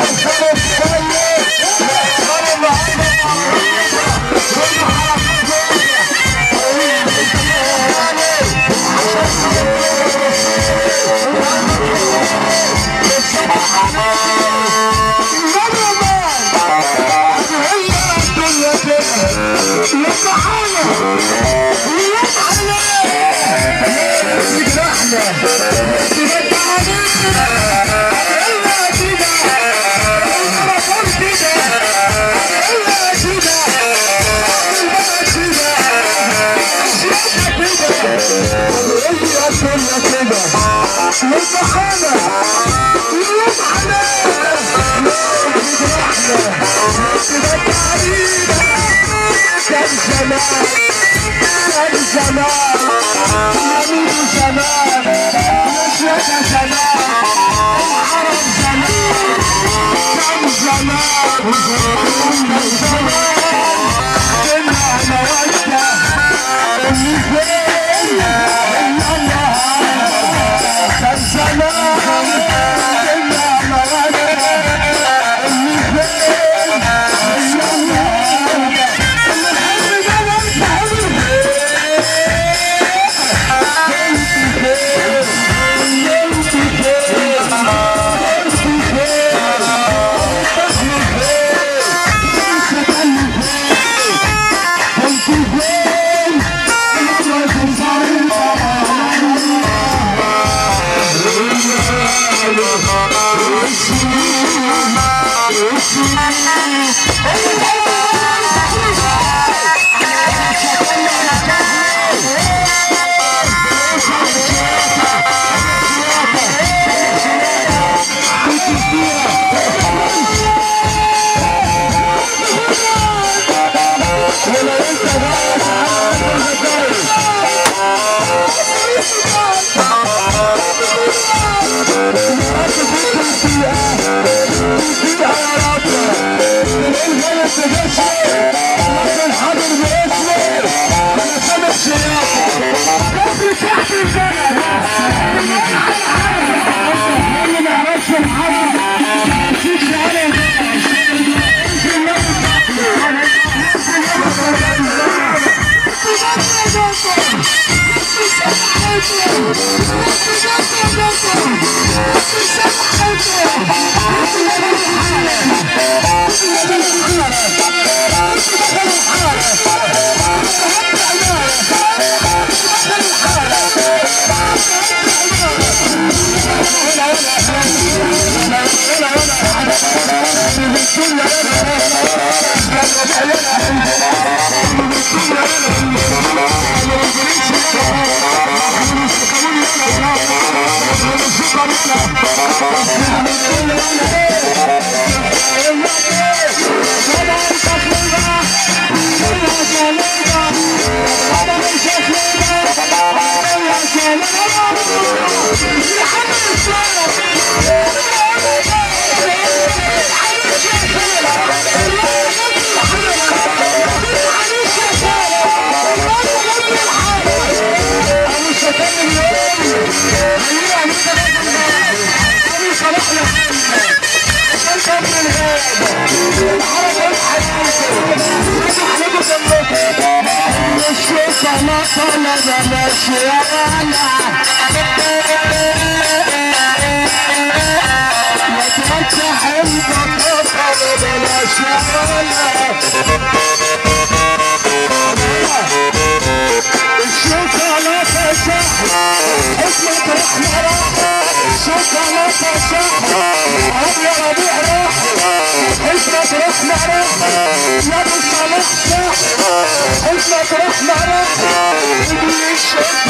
حبيبك فين Come on. Thank you. Come on, come on. مشي كما طلب مشي وأنا ما تفتح البطاطا بلاش الشوكولاتة سحر حكمة رحمة راح الشوكولاتة سحر يا ربيع راح حكمة رحمة راح يا ابو صلاح سحر Yapraklara Yürüyüşe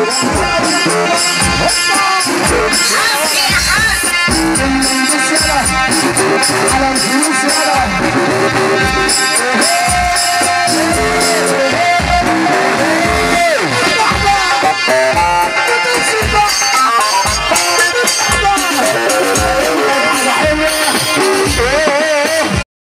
Luciana! Luciana!